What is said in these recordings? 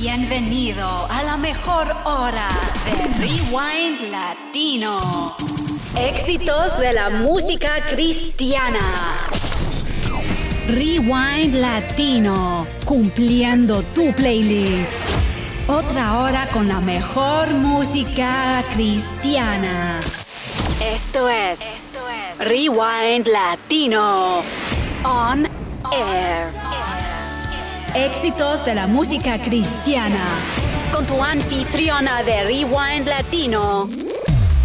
Bienvenido a la mejor hora de Rewind Latino. Éxitos de la música cristiana. Rewind Latino, cumpliendo tu playlist. Otra hora con la mejor música cristiana. Esto es, Rewind Latino. On Air. Éxitos de la música cristiana. Con tu anfitriona de Rewind Latino,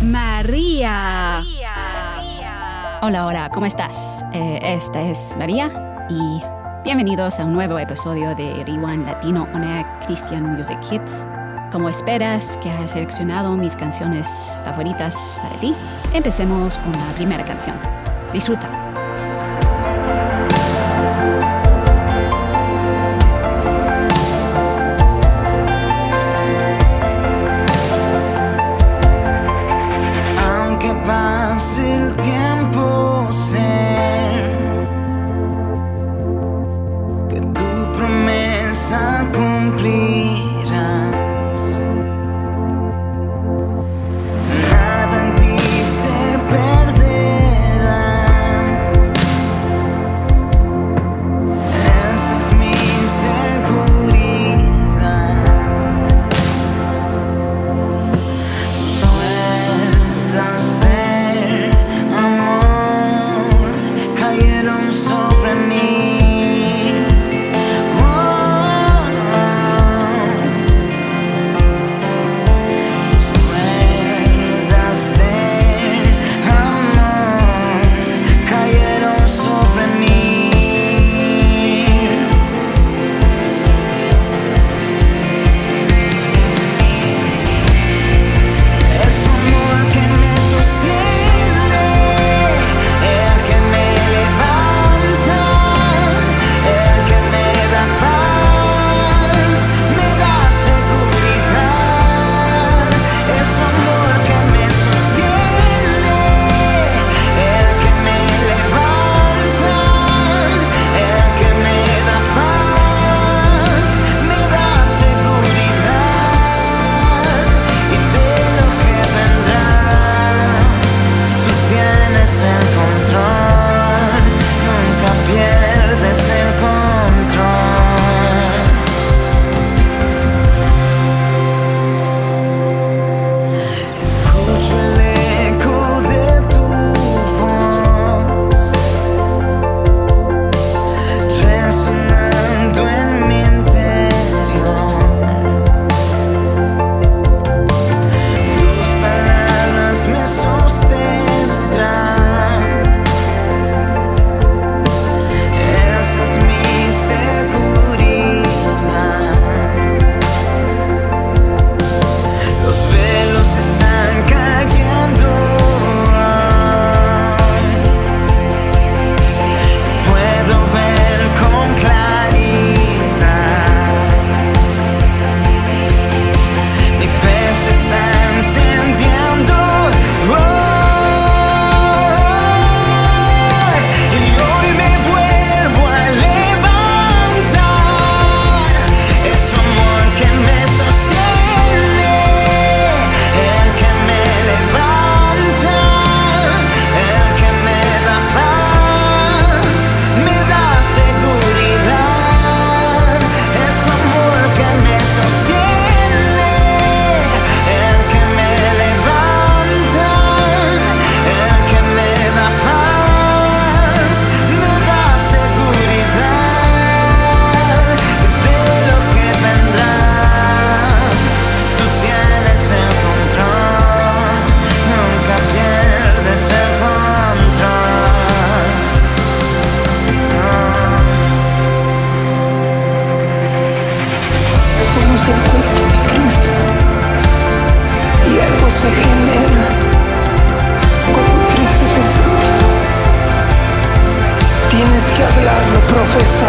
María. Hola, hola, ¿cómo estás? Eh, esta es María y bienvenidos a un nuevo episodio de Rewind Latino On Air Christian Music Hits. Como esperas que has seleccionado mis canciones favoritas para ti, empecemos con la primera canción. Disfruta.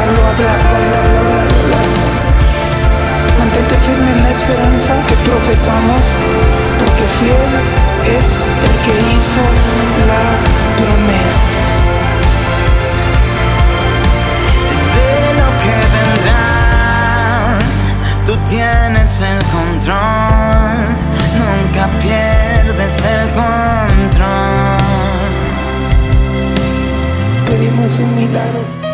dejarlo atrás, Mantente firme en la esperanza que profesamos, porque fiel es el que hizo la promesa. de lo que vendrá tú tienes el control, nunca pierdes el control. Pedimos un milagro.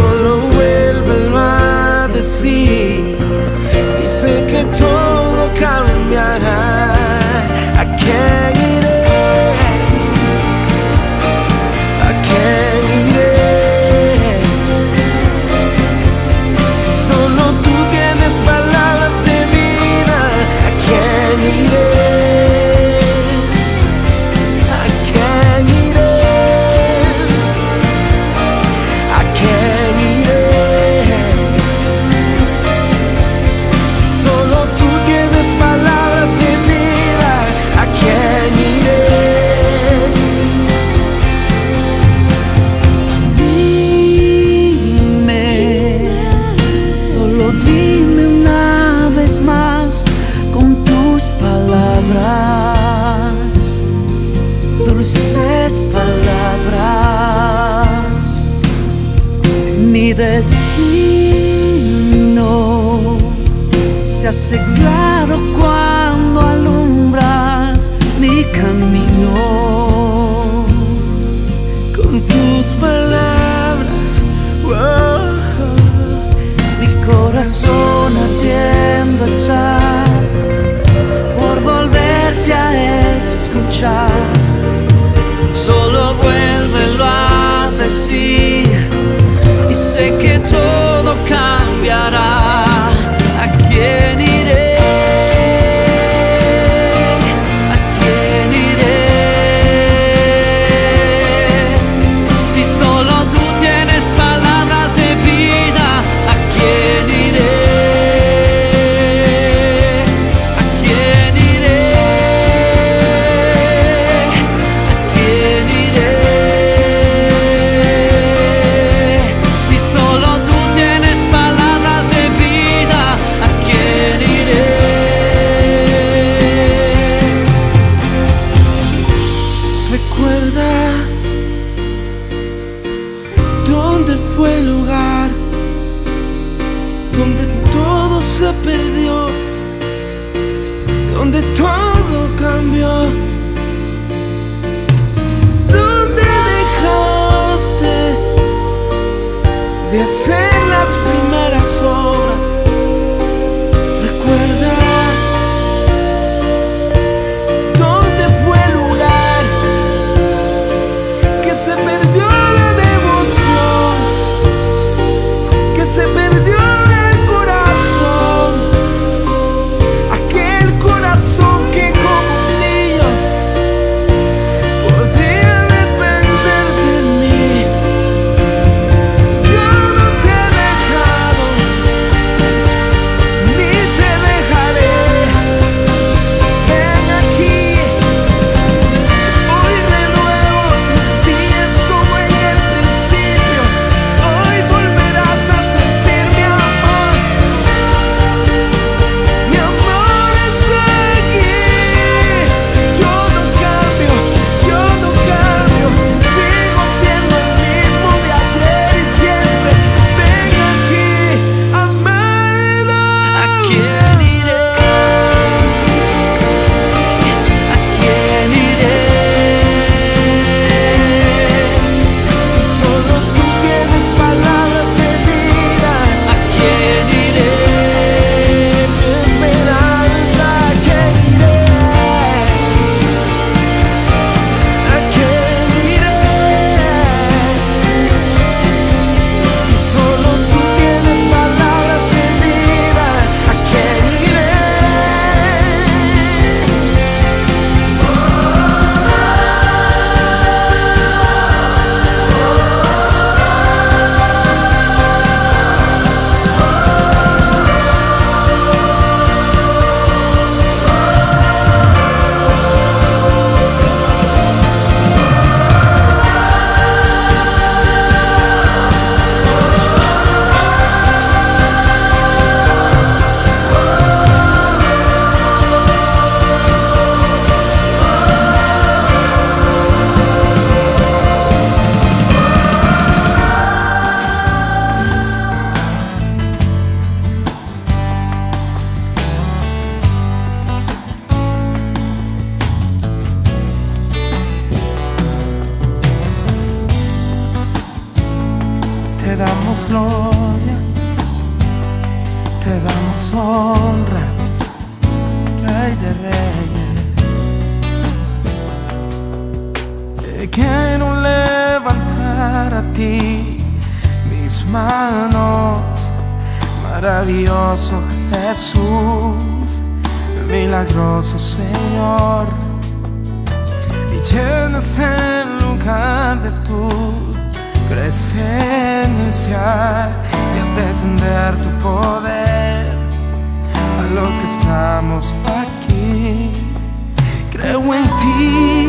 todo Quiero levantar a ti mis manos, maravilloso Jesús, milagroso Señor. Y llenas el lugar de tu presencia y a descender tu poder a los que estamos aquí. Creo en ti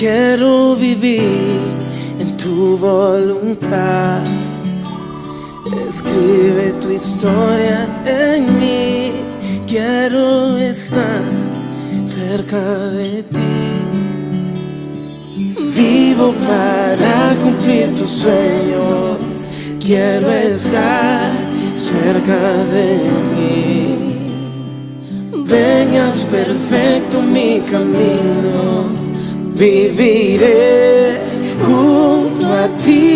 quiero vivir en tu voluntad. Escribe tu historia en mí, quiero estar cerca de ti. Vivo para cumplir tus sueños, quiero estar cerca de ti. Vengas perfecto mi camino, viviré junto a ti.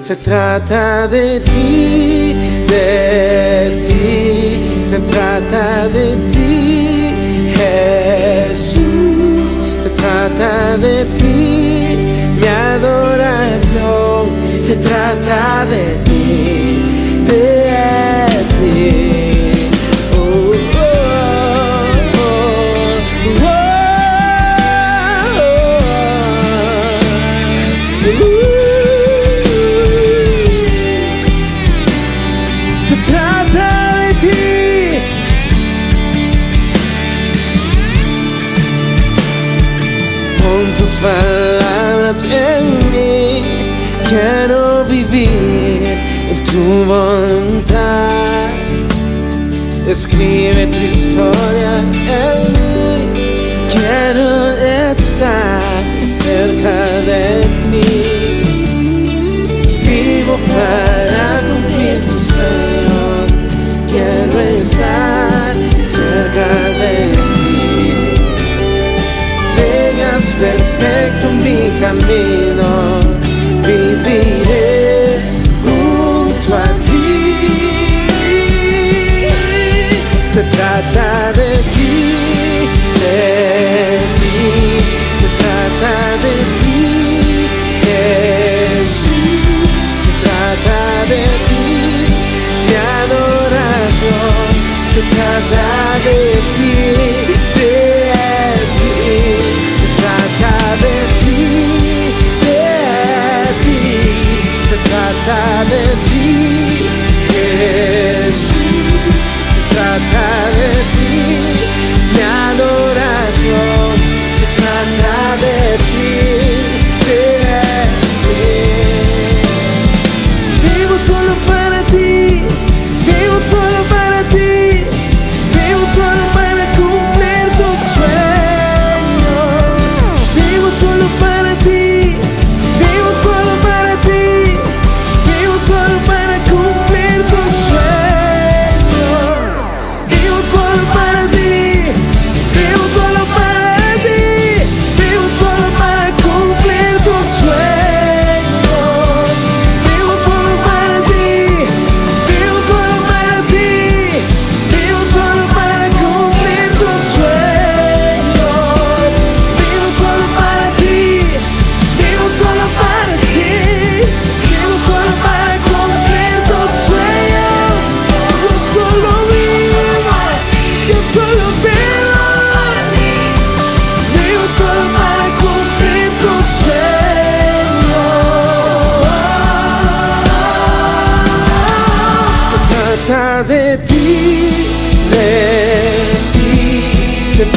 Se trata de ti, de ti, se trata de ti, Jesús. Se trata de ti, mi adoración. Se trata de ti, quiero vivir en tu voluntad. Escribe tu historia en mí. Quiero estar cerca de ti. Vivo para cumplir tus sueños. Quiero estar cerca de ti. Vengas perfecto mi camino.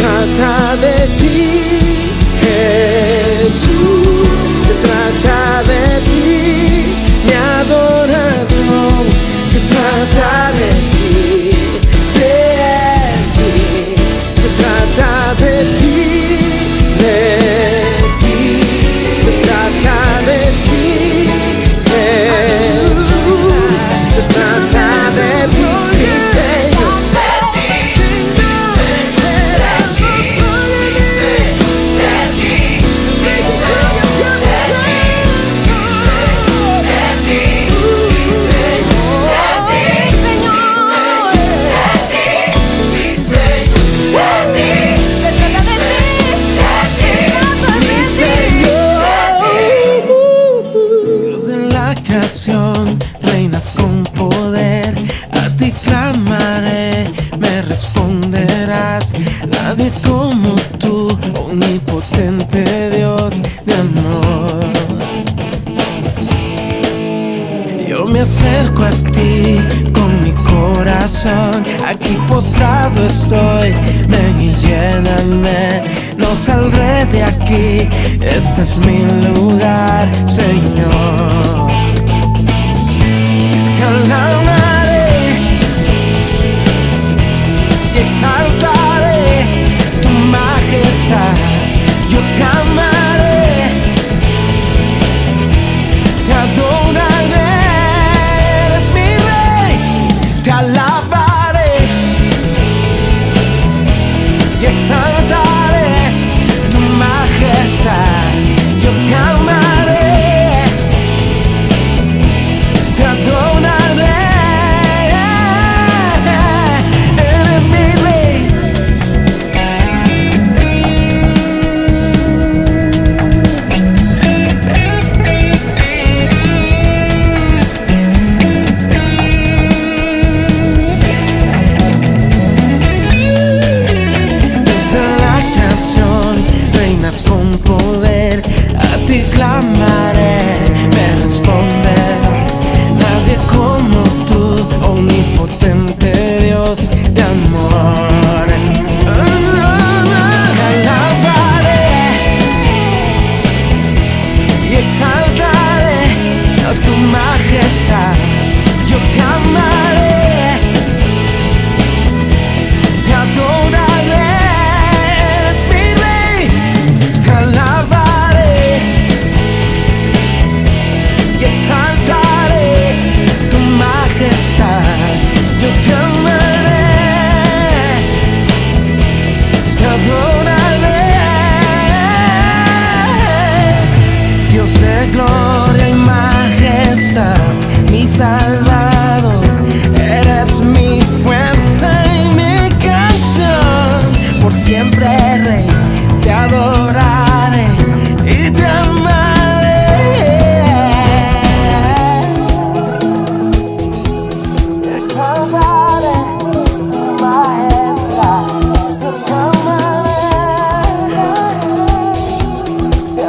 trata de ti. Love.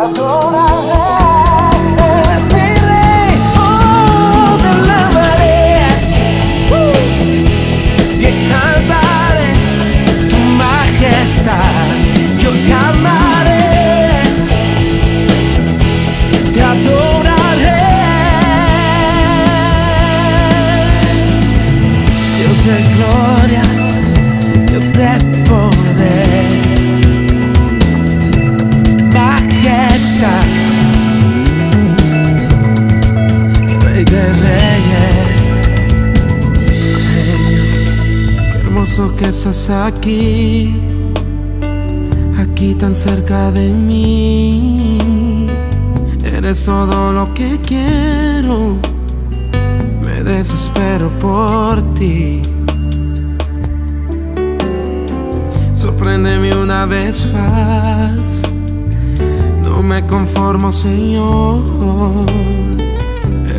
I thought I had. aquí, aquí tan cerca de mí. Eres todo lo que quiero, me desespero por ti. Sorpréndeme una vez más, no me conformo Señor.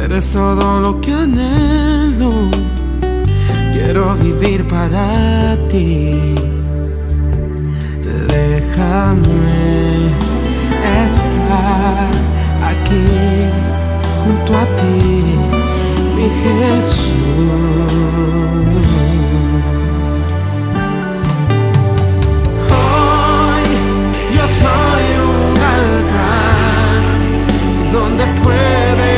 Eres todo lo que anhelo Quiero vivir para ti. Déjame estar aquí junto a ti, mi Jesús. Hoy yo soy un altar donde puedes.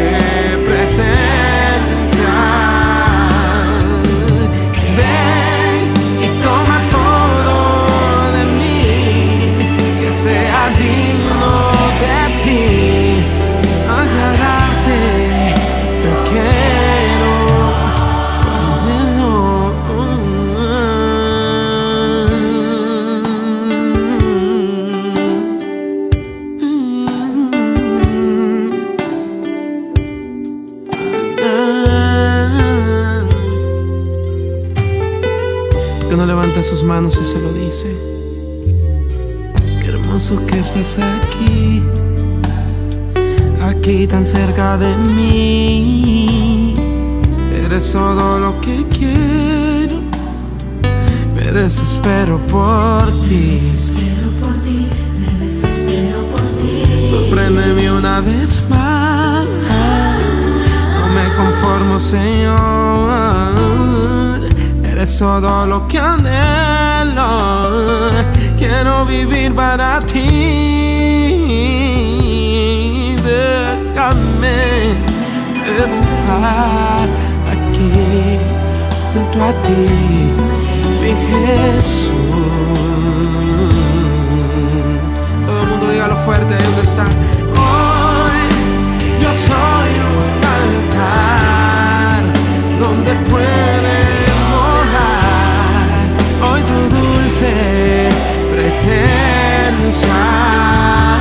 representa. Manos y se lo dice. Qué hermoso que estás aquí, aquí tan cerca de mí. Eres todo lo que quiero, me desespero por ti. Sorpréndeme una vez más, no me conformo, Señor eres todo lo que anhelo. Quiero vivir para ti. Déjame estar aquí junto a ti, mi Jesús. Todo el mundo diga lo fuerte, ¿dónde está? Hoy yo soy un altar donde puedo. thiên xa